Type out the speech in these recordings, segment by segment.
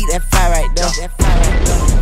that fire right there. That fire right there.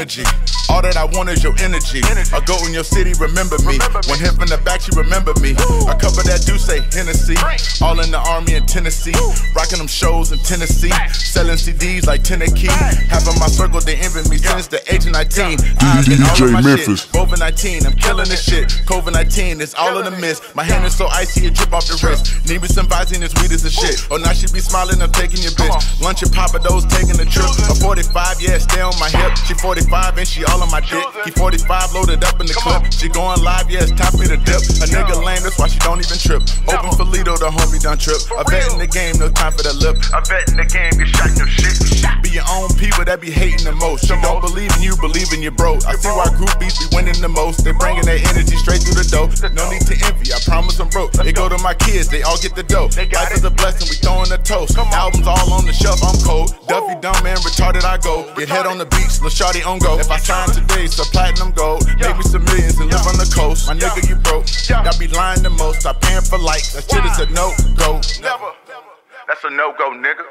Energy. All that I want is your energy. Energy. I go in your city, remember me. Remember me. When hit from the back, she remember me. I cover that do say Hennessy. Drink. All in the army in Tennessee. Rocking them shows in Tennessee. Facts. Selling CDs like Tennessee. Facts. Half of my circle, they envy me since the age of 19. I've DJ Memphis. Shit. COVID 19, I'm killing this shit. COVID 19, it's all in the mist. My hand is so icy, it drip off the wrist. Need me some Visine, this weed is a shit. Oh, now she be smiling, I'm taking your bitch. Lunch and Papa those taking a trip. A 45, yeah, stay on my hip. She 45 and she all on my dick. He 45 loaded up in the clip. She going live, yeah, it's for me to dip. A nigga lame, that's why she don't even trip. Open for Lido, the homie done trip. I bet in the game, no time for the lip. I bet in the game you shot your shit. Shot. Be your own people that be hating the most. You don't believe in you, believe in your bro. I see why groupies be winning the most. They bringing their energy straight through the dough. No need to envy, I promise I'm broke. It go to my kids, they all get the dough. Life is a blessing, we throwing toast. Albums all on the shelf, I'm cold. Duffy dumb man, retarded I go. Get head on the beach, Lil Shawty on go. If I sign today, so platinum gold. Make me some millions and live on the coast. My nigga, you broke. Y'all be lying the most. Stop paying for likes. That shit is a no go. Never. That's a no go, nigga.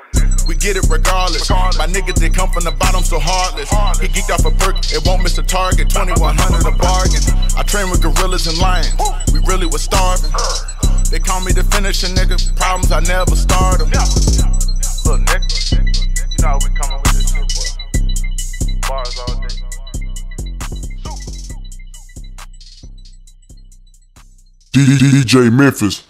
We get it regardless. Regardless. My niggas, they come from the bottom, so heartless. Heartless. He geeked off a perk, it won't miss a target. 2100 a bargain. I train with gorillas and lions. We really was starving. Uh. They call me the finisher, nigga. Problems I never started. Look, nigga. You know how we coming with this shit, boy. Bars all day. DJ Memphis.